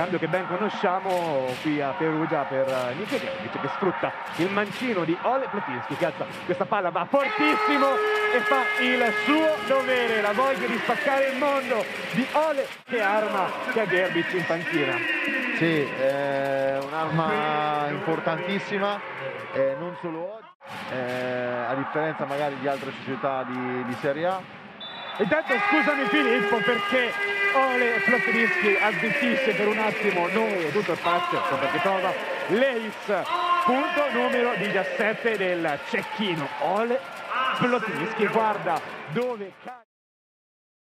cambio che ben conosciamo qui a Perugia per uh, Nico Gerbic che sfrutta il mancino di Ole Pletinski che alza questa palla va fortissimo e fa il suo dovere la voglia di spaccare il mondo di Ole che arma che ha Gerbic in panchina. Sì, è un'arma importantissima eh, non solo oggi eh, a differenza magari di altre società di, di Serie A. Intanto scusami Filippo perché Ole Plotrinski azzittisce per un attimo noi tutto il palazzetto perché trova l'Ace, punto numero 17 del cecchino. Ole Plotrinski guarda dove...